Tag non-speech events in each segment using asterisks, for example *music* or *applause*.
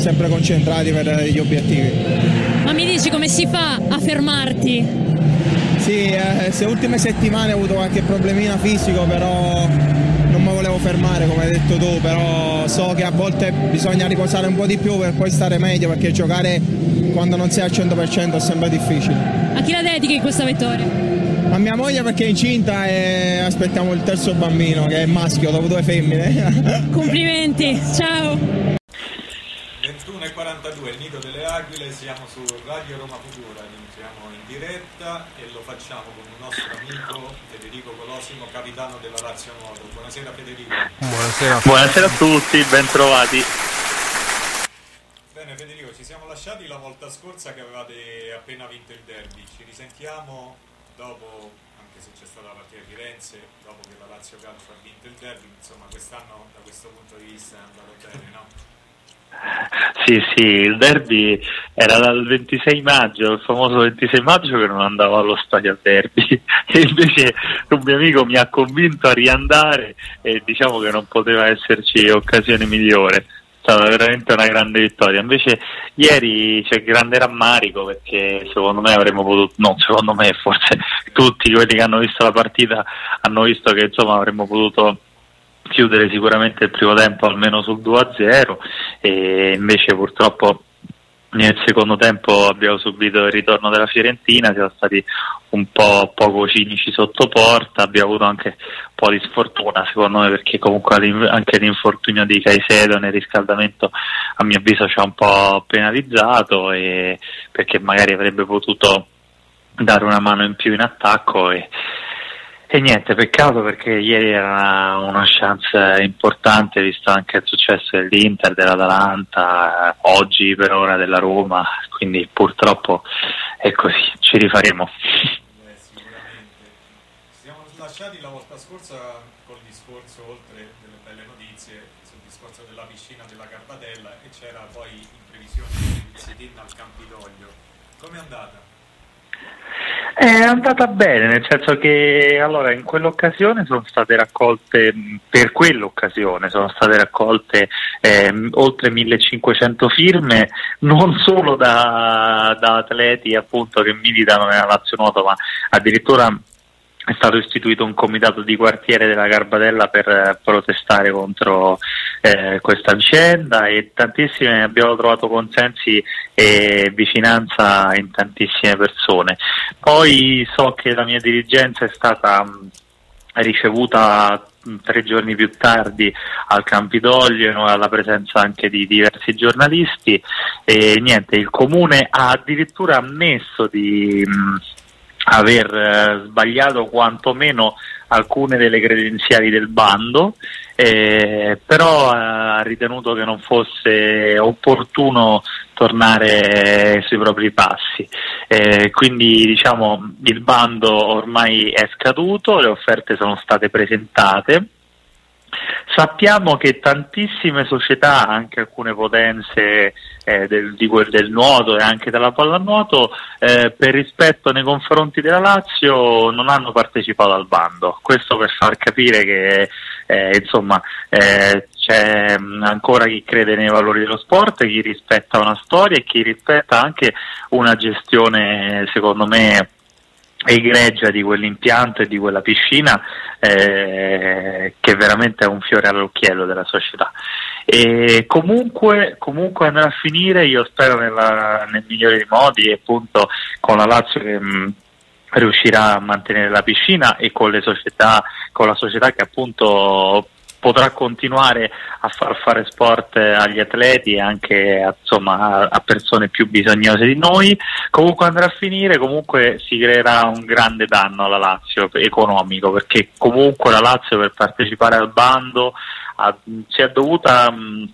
sempre concentrati per gli obiettivi. Ma mi dici come si fa a fermarti? Sì, eh, queste ultime settimane ho avuto qualche problemino fisico, però non mi volevo fermare come hai detto tu, però so che a volte bisogna riposare un po' di più per poi stare meglio, perché giocare quando non sei al 100% è sempre difficile. A chi la dedichi questa vittoria? A mia moglie perché è incinta e aspettiamo il terzo bambino che è maschio dopo due femmine. *laughs* Complimenti, ciao! 21.42, il nido delle aquile, siamo su Radio Roma Futura, siamo in diretta e lo facciamo con il nostro amico Federico Colosimo, capitano della Lazio Nuoto. Buonasera Federico. Buonasera. Buonasera a tutti, ben trovati. Bene Federico, ci siamo lasciati la volta scorsa che avevate appena vinto il derby, ci risentiamo dopo, anche se c'è stata la partita di Firenze, dopo che la Lazio Calcio ha vinto il derby, insomma quest'anno da questo punto di vista è andato bene, no? Sì, sì, il derby era dal 26 maggio, il famoso 26 maggio che non andavo allo stadio al derby. *laughs* E invece un mio amico mi ha convinto a riandare e diciamo che non poteva esserci occasione migliore. Stata veramente una grande vittoria. Invece ieri c'è grande rammarico perché secondo me avremmo potuto, no, secondo me forse tutti quelli che hanno visto la partita hanno visto che insomma avremmo potuto chiudere sicuramente il primo tempo almeno sul 2-0 e invece purtroppo nel secondo tempo abbiamo subito il ritorno della Fiorentina, siamo stati un po' poco cinici sotto porta, abbiamo avuto anche un po' di sfortuna secondo me perché comunque anche l'infortunio di Caicedo nel riscaldamento a mio avviso ci ha un po' penalizzato perché magari avrebbe potuto dare una mano in più in attacco e, e niente, peccato perché ieri era una chance importante visto anche il successo dell'Inter, dell'Atalanta, oggi per ora della Roma, quindi purtroppo è così, ci rifaremo. Eh, sicuramente. Siamo lasciati la volta scorsa col discorso, oltre delle belle notizie, sul discorso della piscina della Carpadella e c'era poi in previsione di sit-in al Campidoglio. Come è andata? È andata bene, nel senso che allora in quell'occasione sono state raccolte, per quell'occasione sono state raccolte eh, oltre 1500 firme, non solo da, da atleti appunto che militano nella Lazio Nuoto, ma addirittura è stato istituito un comitato di quartiere della Garbatella per eh, protestare contro eh, questa vicenda e tantissime abbiamo trovato consensi e vicinanza in tantissime persone. Poi so che la mia dirigenza è stata mh, ricevuta tre giorni più tardi al Campidoglio alla presenza anche di diversi giornalisti e niente, il comune ha addirittura ammesso di mh, aver eh, sbagliato quantomeno alcune delle credenziali del bando, eh, però ha ritenuto che non fosse opportuno tornare sui propri passi. Eh, quindi diciamo il bando ormai è scaduto, le offerte sono state presentate. Sappiamo che tantissime società, anche alcune potenze eh, del, quel, del, nuoto e anche della pallanuoto, eh, per rispetto nei confronti della Lazio non hanno partecipato al bando. Questo per far capire che eh, insomma, eh, c'è ancora chi crede nei valori dello sport, chi rispetta una storia e chi rispetta anche una gestione, secondo me, egregia di quell'impianto e di quella piscina eh, che veramente è un fiore all'occhiello della società. E comunque, comunque andrà a finire, io spero nella, nel migliore dei modi e appunto con la Lazio che mh, riuscirà a mantenere la piscina e con società, con la società che appunto potrà continuare a far fare sport agli atleti e anche insomma, a, persone più bisognose di noi. Comunque andrà a finire, comunque si creerà un grande danno alla Lazio economico perché comunque la Lazio per partecipare al bando ha, si è dovuta mh,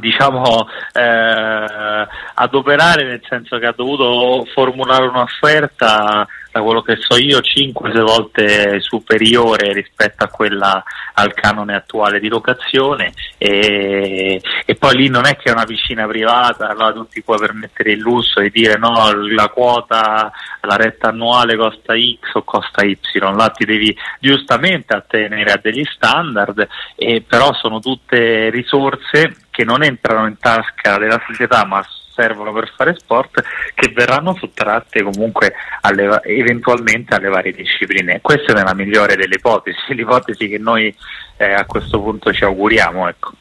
diciamo eh, adoperare nel senso che ha dovuto formulare un'offerta da quello che so io 5-6 volte superiore rispetto a quella al canone attuale di locazione e, e, poi lì non è che è una piscina privata, allora tu ti puoi permettere il lusso di dire no, la quota, la retta annuale costa X o costa Y, là ti devi giustamente attenere a degli standard, e però sono tutte risorse che non entrano in tasca della società, ma servono per fare sport, che verranno sottratte comunque alle, eventualmente alle varie discipline. Questa è nella migliore delle ipotesi, *laughs* l'ipotesi che noi eh, a questo punto ci auguriamo. Ecco.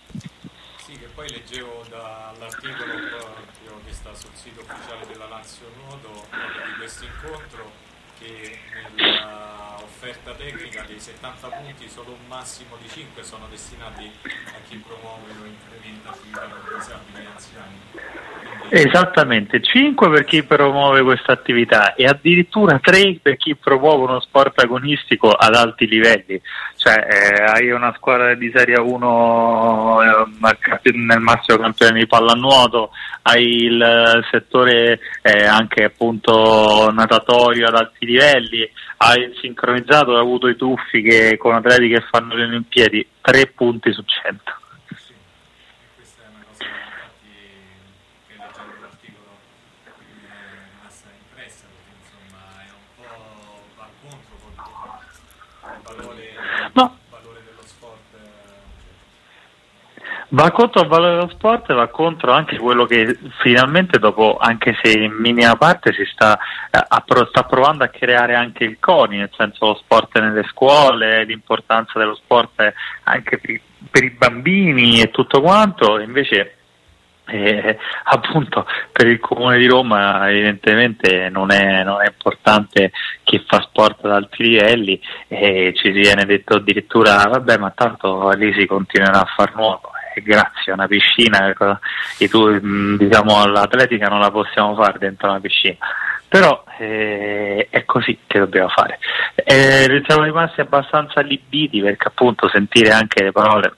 Sì, che poi leggevo dall'articolo che sta sul sito ufficiale della Lazio Nuoto di questo incontro che nell'offerta tecnica dei 70 punti solo un massimo di 5 sono destinati a chi promuove o incrementa attività con disabili anziani. Esattamente, 5 per chi promuove questa attività e addirittura 3 per chi promuove uno sport agonistico ad alti livelli. Cioè, eh, hai una squadra di Serie 1 eh, nel massimo campione di pallanuoto, hai il settore eh, anche appunto natatorio ad alti livelli, hai sincronizzato, hai avuto i tuffi che, con atleti che fanno le Olimpiadi, 3 punti su 100. No. Va contro il valore dello sport va contro anche quello che finalmente dopo, anche se in minima parte, si sta, eh, sta provando a creare anche il CONI, nel senso lo sport nelle scuole, l'importanza dello sport anche per i bambini e tutto quanto, invece e, appunto per il comune di Roma evidentemente non è, non è, importante chi fa sport ad alti livelli e ci viene detto addirittura vabbè ma tanto lì si continuerà a far nuoto grazie a una piscina e tu, mm, diciamo l'atletica non la possiamo fare dentro una piscina. Però eh, è così che dobbiamo fare. Eh, siamo rimasti abbastanza allibiti perché appunto sentire anche le parole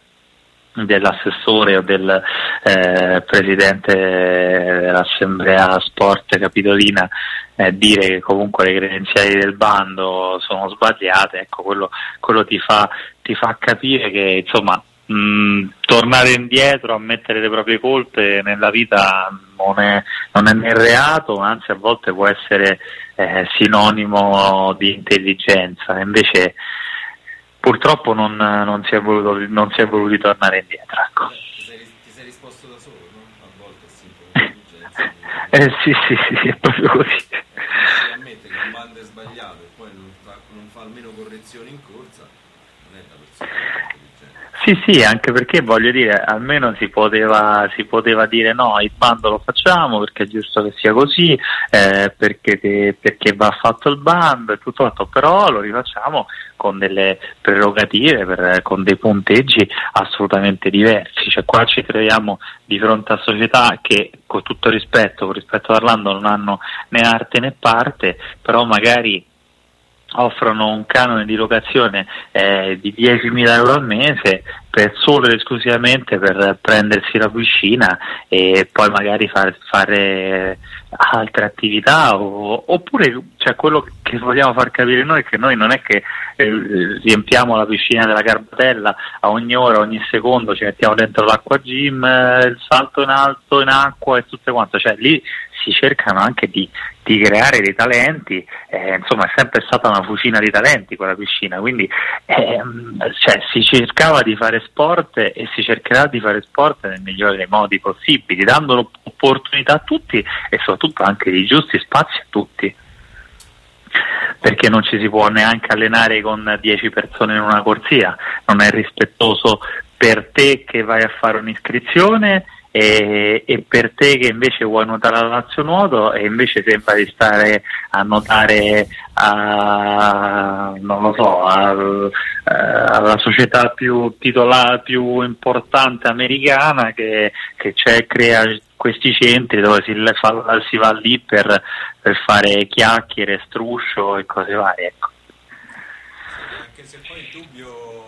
dell'assessore o del eh, presidente dell'assemblea sport capitolina eh, dire che comunque le credenziali del bando sono sbagliate, ecco quello, quello ti, fa, ti, fa, capire che insomma mh, tornare indietro, ammettere le proprie colpe nella vita non è, non è né reato, anzi a volte può essere eh, sinonimo di intelligenza, invece purtroppo non, non, si voluto, non, si è voluti tornare indietro. Ecco. Ti, sei, ti, sei, risposto da solo, no? A volte *laughs* sì, eh, sì, sì, sì, è proprio così. Eh, se ammette che un bando è sbagliato e poi non fa, non fa almeno correzioni in corsa, Sì, sì, anche perché voglio dire, almeno si poteva, si poteva dire no, il bando lo facciamo perché è giusto che sia così, eh, perché, perché, va fatto il bando e tutto quanto, però lo rifacciamo con delle prerogative, per, con dei punteggi assolutamente diversi. Cioè, qua ci troviamo di fronte a società che, con tutto rispetto, con rispetto parlando, non hanno né arte né parte, però magari offrono un canone di locazione eh, di 10.000 euro al mese per solo ed esclusivamente per prendersi la piscina e poi magari far, fare altre attività o, oppure cioè, quello che vogliamo far capire noi è che noi non è che eh, riempiamo la piscina della Garbatella a ogni ora, ogni secondo ci mettiamo dentro l'acqua gym, eh, il salto in alto in acqua e tutto quanto, cioè lì si cercano anche di, di creare dei talenti, eh, insomma è sempre stata una fucina di talenti quella piscina, quindi ehm, cioè, si cercava di fare sport e si cercherà di fare sport nel migliore dei modi possibili, dando l'opportunità a tutti e soprattutto anche i giusti spazi a tutti. Perché non ci si può neanche allenare con 10 persone in una corsia, non è rispettoso per te che vai a fare un'iscrizione e, e, per te che invece vuoi nuotare alla Lazio Nuoto e invece sembra di stare a nuotare a, non lo so, a, alla società più titolare, più importante americana che, che crea questi centri dove si, fa, si va lì per, per, fare chiacchiere, struscio e cose varie. Ecco. Anche se poi il dubbio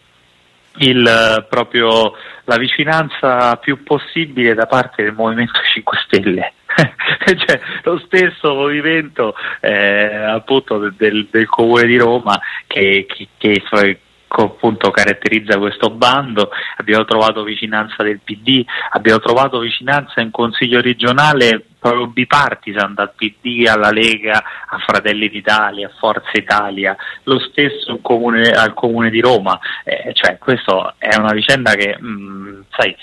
il, proprio la vicinanza più possibile da parte del Movimento 5 Stelle. *laughs* cioè, lo stesso movimento eh, appunto del, del, Comune di Roma che, che, che appunto caratterizza questo bando, abbiamo trovato vicinanza del PD, abbiamo trovato vicinanza in Consiglio regionale proprio bipartisan dal PD alla Lega a Fratelli d'Italia, a Forza Italia, lo stesso comune, al Comune di Roma, eh, cioè questa è una vicenda che mh, mm, sai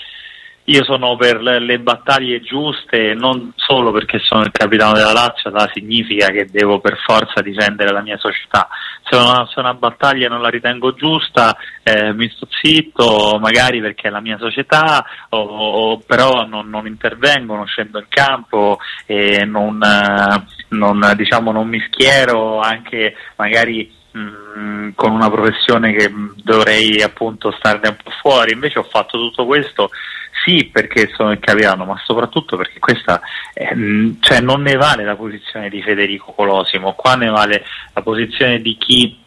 io sono per le battaglie giuste non solo perché sono il capitano della Lazio, ma significa che devo per forza difendere la mia società. Se una, se una battaglia non la ritengo giusta eh, mi sto zitto, magari perché è la mia società, o, o però non, non, intervengo, non scendo in campo e non, eh, non, diciamo, non mi schiero anche magari mm, con una professione che dovrei appunto starne un po' fuori, invece ho fatto tutto questo sì perché sono il capitano, ma soprattutto perché questa è, cioè non ne vale la posizione di Federico Colosimo, qua ne vale la posizione di chi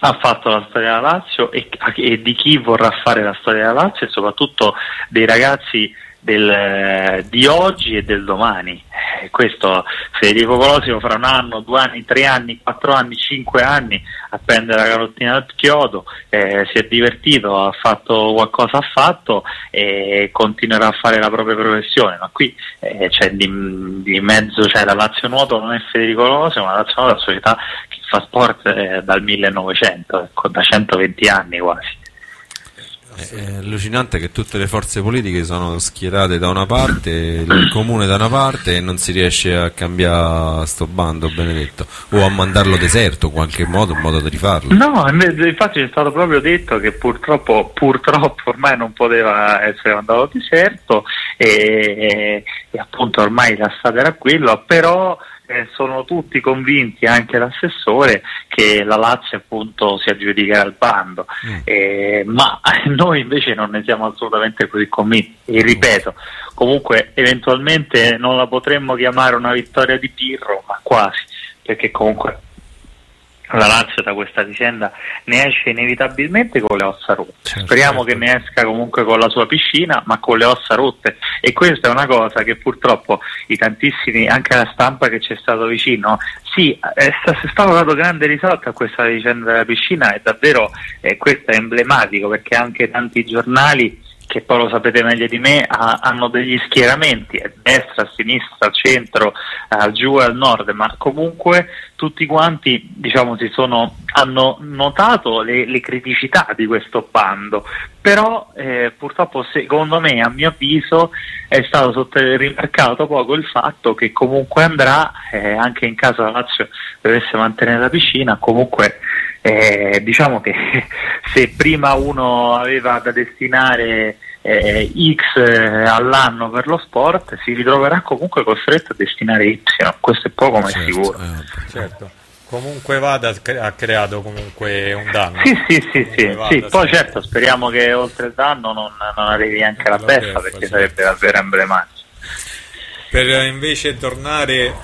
ha fatto la storia della Lazio e, e di chi vorrà fare la storia della Lazio e soprattutto dei ragazzi del, di oggi e del domani. Eh, questo Federico Colosimo fra un anno, due anni, tre anni, quattro anni, cinque anni a prendere la carottina dal chiodo, eh, si è divertito, ha fatto qualcosa, ha fatto e continuerà a fare la propria professione. Ma qui eh, c'è di, di, mezzo, cioè la Lazio Nuoto non è Federico Colosimo, ma la Lazio Nuoto è una società che fa sport eh, dal 1900, ecco, da 120 anni quasi. È allucinante che tutte le forze politiche sono schierate da una parte, il comune da una parte e non si riesce a cambiare sto bando, benedetto, o a mandarlo deserto in qualche modo, in modo da rifarlo. No, infatti è stato proprio detto che purtroppo, purtroppo ormai non poteva essere mandato deserto e, e appunto ormai la strada era quella, però eh, sono tutti convinti, anche l'assessore, che la Lazio appunto si aggiudicherà il bando, mm. eh, ma *laughs* noi invece non ne siamo assolutamente così convinti. E ripeto, comunque eventualmente non la potremmo chiamare una vittoria di Pirro, ma quasi, perché comunque la Lazio da questa vicenda ne esce inevitabilmente con le ossa rotte. Certo, Speriamo certo. che ne esca comunque con la sua piscina, ma con le ossa rotte. E questa è una cosa che purtroppo i tantissimi, anche la stampa che c'è stato vicino, sì, è, è stato dato grande risalto a questa vicenda della piscina e davvero eh, questo è emblematico perché anche tanti giornali che poi lo sapete meglio di me, ha, hanno degli schieramenti a destra, a sinistra, al centro, al giù e al nord, ma comunque tutti quanti diciamo, sono, hanno notato le, le, criticità di questo bando, però eh, purtroppo secondo me, a mio avviso, è stato rimarcato poco il fatto che comunque andrà, eh, anche in caso la Lazio dovesse mantenere la piscina, comunque eh, diciamo che *laughs* se prima uno aveva da destinare eh, X eh, all'anno per lo sport, si ritroverà comunque costretto a destinare Y, questo è poco ma certo, sicuro. Eh, certo. Comunque vada ha creato comunque un danno. Sì, sì, sì, sì, sì. poi certo speriamo che oltre il danno non, non arrivi anche la beffa perché sarebbe davvero emblematico. Per invece tornare, eh,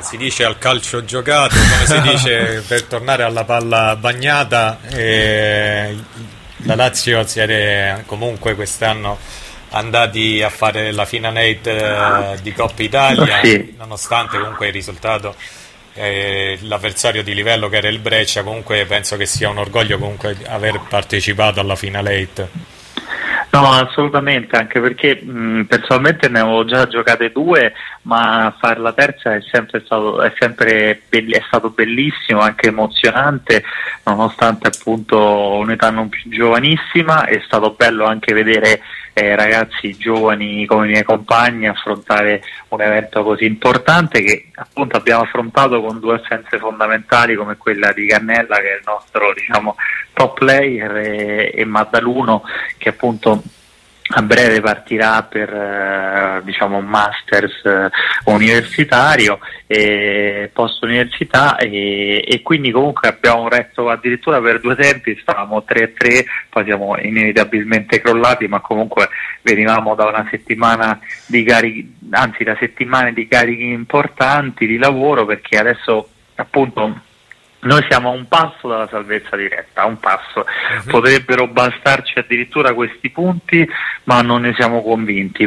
si dice al calcio giocato, come si *laughs* dice, per tornare alla palla bagnata, eh, la Lazio si è comunque quest'anno andati a fare la Final 8 eh, di Coppa Italia, sì. nonostante comunque il risultato eh, l'avversario di livello che era il Breccia, comunque penso che sia un orgoglio comunque aver partecipato alla Final 8. No, assolutamente, anche perché mh, personalmente ne avevo già giocate due, ma fare la terza è sempre stato, è sempre be- è stato bellissimo, anche emozionante, nonostante appunto un'età non più giovanissima, è stato bello anche vedere eh, ragazzi giovani come i miei compagni affrontare un evento così importante che appunto abbiamo affrontato con due assenze fondamentali come quella di Cannella che è il nostro diciamo, top player e, e Maddaluno che appunto a breve partirà per eh, diciamo un masters eh, universitario e post università e, e, quindi comunque abbiamo retto addirittura per due tempi stavamo 3-3 poi siamo inevitabilmente crollati ma comunque venivamo da una settimana di carichi anzi da settimane di carichi importanti di lavoro perché adesso appunto Noi siamo a un passo dalla salvezza diretta, a un passo. Potrebbero bastarci addirittura questi punti, ma non ne siamo convinti.